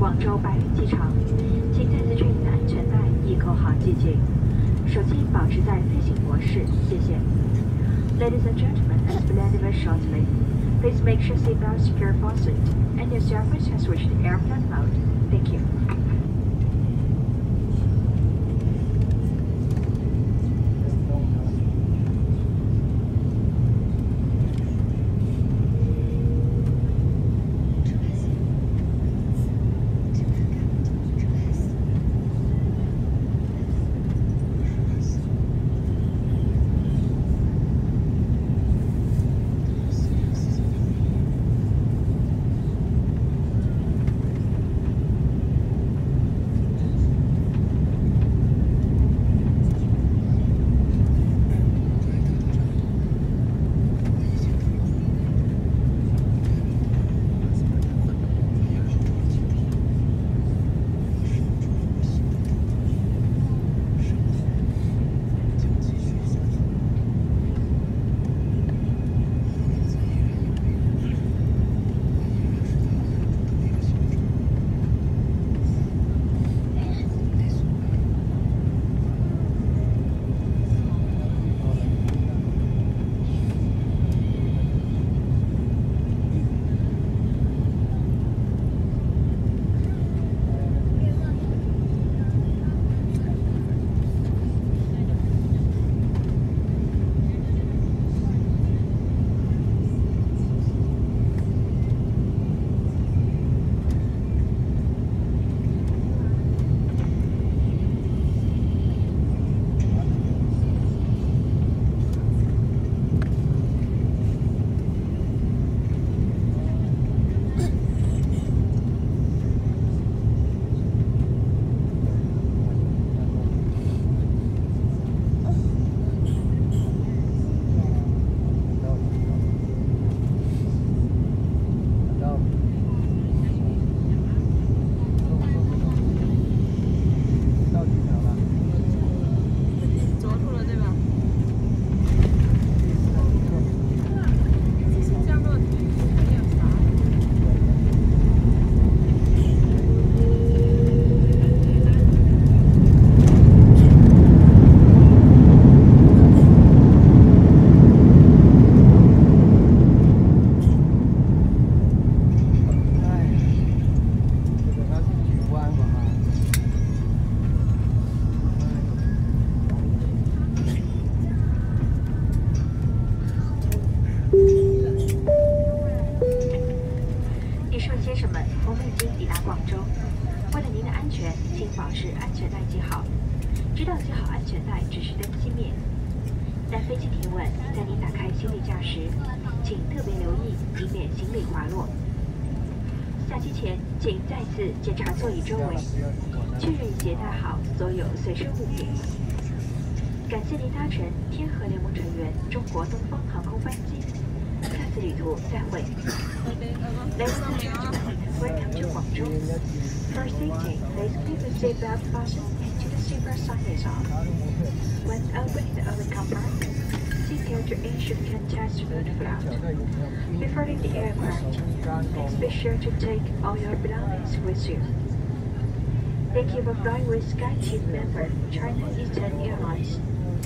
就要降落在广州白云机场，请再次确认安全带已扣好系紧，手机保持在飞行模式，谢谢。Ladies and gentlemen, as we land very shortly, please make sure seatbelt secure fastened and your service has reached the airplane mode. Thank you. 搭乘天河联盟成员中国东方航空班机，下次旅途再会。Ladies and gentlemen, welcome to Guangzhou. For safety, please keep the seatbelt fastened until the seatbelt sign is off. When opening the other compartment, take care to ensure you can test food flout. Before leaving the aircraft, please be sure to take all your belongings with you. Thank you for flying with SkyTeam member China Eastern Airlines,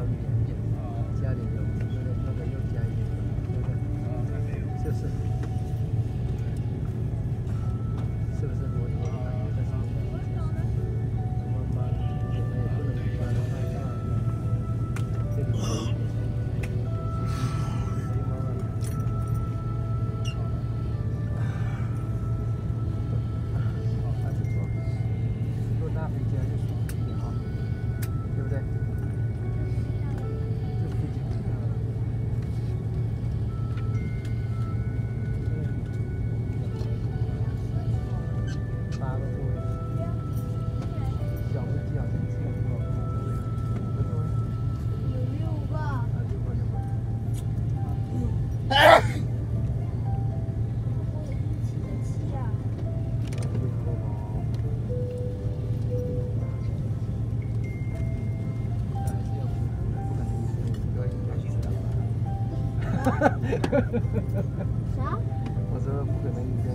Amén. 啥？我说不可能一根、